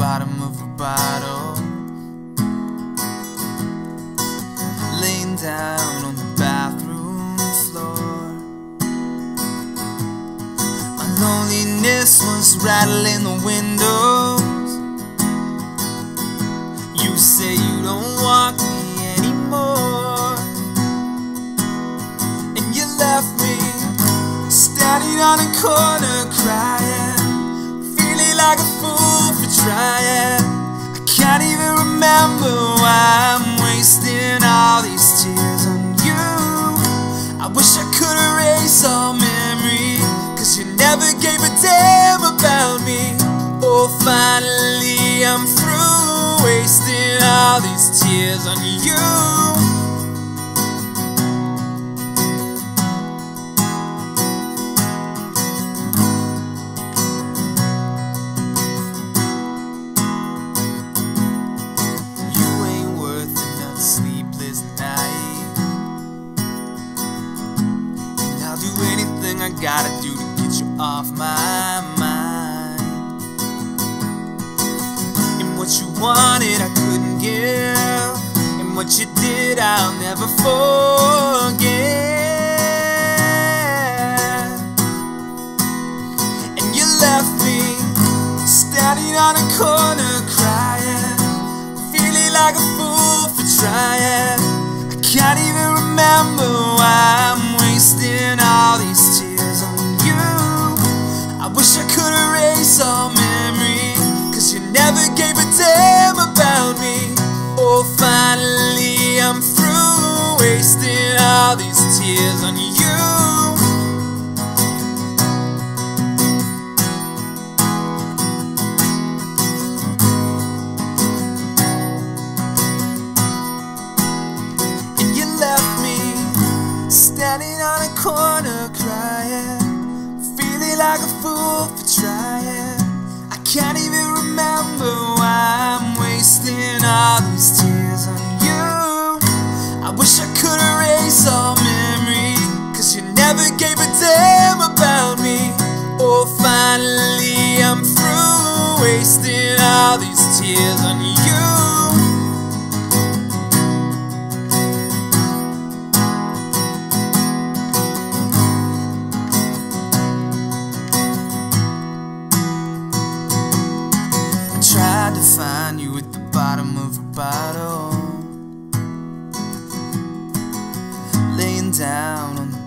bottom of a bottle. Laying down on the bathroom floor. My loneliness was rattling the windows. You say you don't want me anymore. And you left me standing on a corner trying. I can't even remember why I'm wasting all these tears on you. I wish I could erase all memory. Cause you never gave a damn about me. Oh, finally I'm through wasting all these tears on you. You sleepless night. And I'll do anything I gotta do to get you off my mind. And what you wanted, I couldn't give. And what you did, I'll never forget. And you left me standing on a corner crying, feeling like a fool trying. I can't even remember why I'm wasting all these tears on you. I wish I could erase all memory, cause you never gave a damn about me. Oh, finally I'm through wasting all these tears on you. Corner crying, feeling like a fool for trying. I can't even remember why I'm wasting all these tears on you. I wish I could erase all memory, cause you never gave a damn about me. Oh, finally I'm through wasting all these tears on you. Find you at the bottom of a bottle, laying down on the